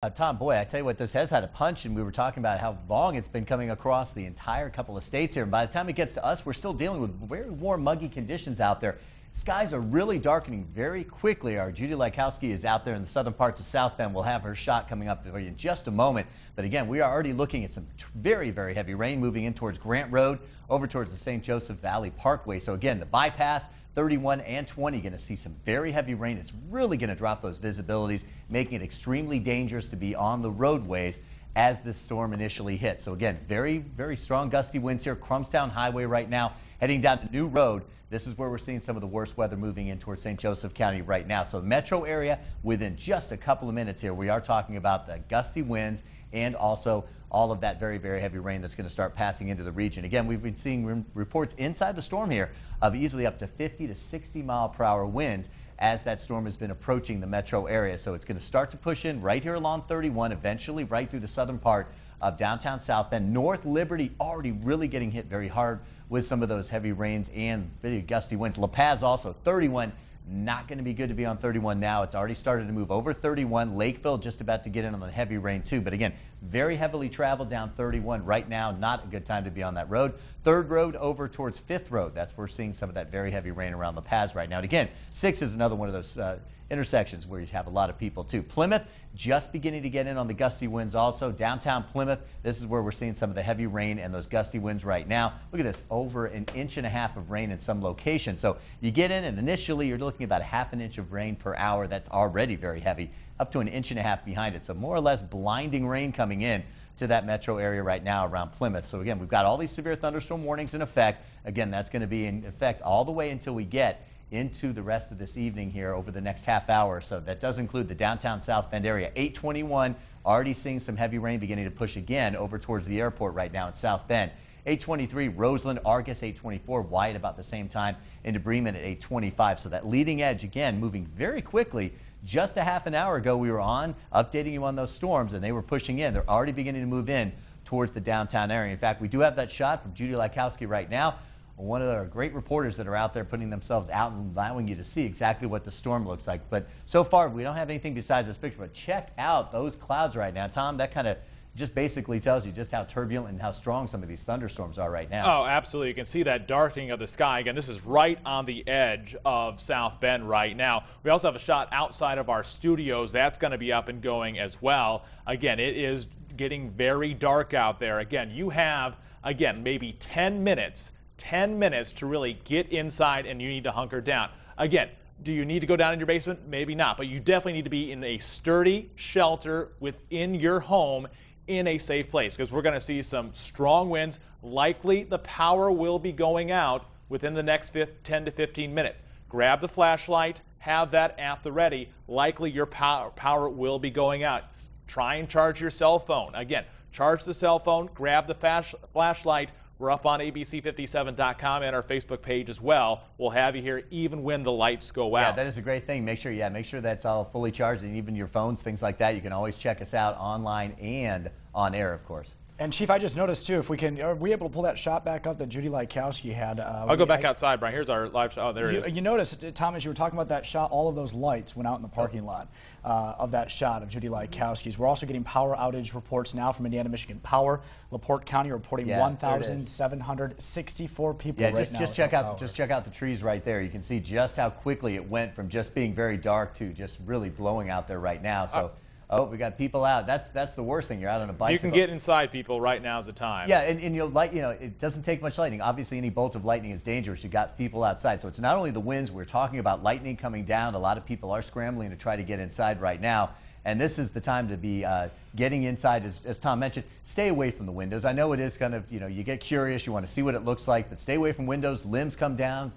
Uh, Tom, boy, I tell you what, this has had a punch, and we were talking about how long it's been coming across the entire couple of states here. And by the time it gets to us, we're still dealing with very warm, muggy conditions out there. Skies are really darkening very quickly. Our Judy Lykowski is out there in the southern parts of South Bend. We'll have her shot coming up for you in just a moment. But again, we are already looking at some very, very heavy rain moving in towards Grant Road, over towards the St. Joseph Valley Parkway. So again, the bypass, 31 and 20 going to see some very heavy rain. It's really going to drop those visibilities, making it extremely dangerous to be on the roadways as this storm initially hit. So again, very, very strong gusty winds here. Crumpstown Highway right now, heading down to New Road. This is where we're seeing some of the worst weather moving in towards St. Joseph County right now. So metro area, within just a couple of minutes here, we are talking about the gusty winds and also all of that very, very heavy rain that's going to start passing into the region. Again, we've been seeing reports inside the storm here of easily up to 50 to 60 mile per hour winds as that storm has been approaching the metro area. So it's going to start to push in right here along 31, eventually right through the southern part of downtown South Bend. North Liberty already really getting hit very hard with some of those heavy rains and very gusty winds. La Paz also 31 not going to be good to be on 31 now. It's already started to move over 31. Lakeville just about to get in on the heavy rain too. But again, very heavily traveled down 31 right now. Not a good time to be on that road. Third road over towards Fifth Road. That's where we're seeing some of that very heavy rain around La Paz right now. And again, six is another one of those uh, intersections where you have a lot of people too. Plymouth just beginning to get in on the gusty winds also. Downtown Plymouth, this is where we're seeing some of the heavy rain and those gusty winds right now. Look at this, over an inch and a half of rain in some locations. So you get in and initially you're looking about a half an inch of rain per hour. That's already very heavy, up to an inch and a half behind it. So more or less blinding rain coming in to that metro area right now around Plymouth. So again, we've got all these severe thunderstorm warnings in effect. Again, that's going to be in effect all the way until we get into the rest of this evening here over the next half hour. or So that does include the downtown South Bend area. 821, already seeing some heavy rain beginning to push again over towards the airport right now in South Bend. 823, Roseland, Argos, 824, Wyatt about the same time, into Bremen at 825. So that leading edge, again, moving very quickly. Just a half an hour ago, we were on, updating you on those storms, and they were pushing in. They're already beginning to move in towards the downtown area. In fact, we do have that shot from Judy Lykowski right now one of our great reporters that are out there putting themselves out and allowing you to see exactly what the storm looks like. But so far, we don't have anything besides this picture. But check out those clouds right now. Tom, that kind of just basically tells you just how turbulent and how strong some of these thunderstorms are right now. Oh, absolutely. You can see that darkening of the sky. Again, this is right on the edge of South Bend right now. We also have a shot outside of our studios. That's going to be up and going as well. Again, it is getting very dark out there. Again, you have, again, maybe 10 minutes 10 minutes to really get inside and you need to hunker down. Again, do you need to go down in your basement? Maybe not, but you definitely need to be in a sturdy shelter within your home in a safe place because we're going to see some strong winds. Likely the power will be going out within the next 10 to 15 minutes. Grab the flashlight, have that at the ready. Likely your power, power will be going out. Try and charge your cell phone. Again, charge the cell phone, grab the flashlight, we're up on ABC57.com and our Facebook page as well. We'll have you here even when the lights go out. Yeah, that is a great thing. Make sure, yeah, make sure that's all fully charged and even your phones, things like that. You can always check us out online and on air, of course. And Chief, I just noticed too, if we can, are we able to pull that shot back up that Judy Lykowski had? Uh, I'll go back I, outside, Brian. Here's our live shot. Oh, there you, it is. You noticed, Thomas, you were talking about that shot. All of those lights went out in the parking lot uh, of that shot of Judy Lykowski's. We're also getting power outage reports now from Indiana Michigan Power. LaPorte County reporting yeah, 1,764 people yeah, right just, now. Just check out, power. just check out the trees right there. You can see just how quickly it went from just being very dark to just really blowing out there right now. So. Uh, Oh, we got people out. That's that's the worst thing. You're out on a bicycle. You can get inside people right now is the time. Yeah, and, and you'll light. You know, it doesn't take much lightning. Obviously, any bolt of lightning is dangerous. You got people outside, so it's not only the winds. We're talking about lightning coming down. A lot of people are scrambling to try to get inside right now. And this is the time to be uh, getting inside, as, as Tom mentioned. Stay away from the windows. I know it is kind of, you know, you get curious, you want to see what it looks like, but stay away from windows. Limbs come down,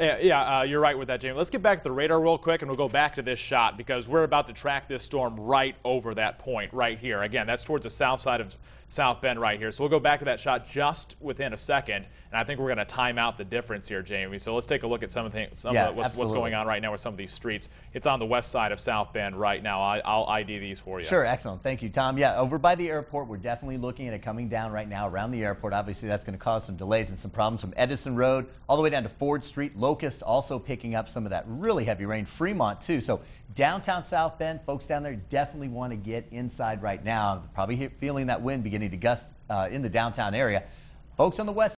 yeah, uh, you're right with that, Jamie. Let's get back to the radar real quick, and we'll go back to this shot because we're about to track this storm right over that point right here. Again, that's towards the south side of South Bend right here. So we'll go back to that shot just within a second, and I think we're going to time out the difference here, Jamie. So let's take a look at some of, the, some yeah, of what's, what's, going on right now with some of these streets. It's on the west side of South Bend right now. I, will ID these for you. Sure, excellent. Thank you, Tom. Yeah, over by the airport, we're definitely looking at it coming down right now around the airport. Obviously, that's going to cause some delays and some problems from Edison Road all the way down to Ford Street. Local Locust also picking up some of that really heavy rain. Fremont too. So downtown South Bend, folks down there definitely want to get inside right now. Probably feeling that wind beginning to gust uh, in the downtown area. Folks on the west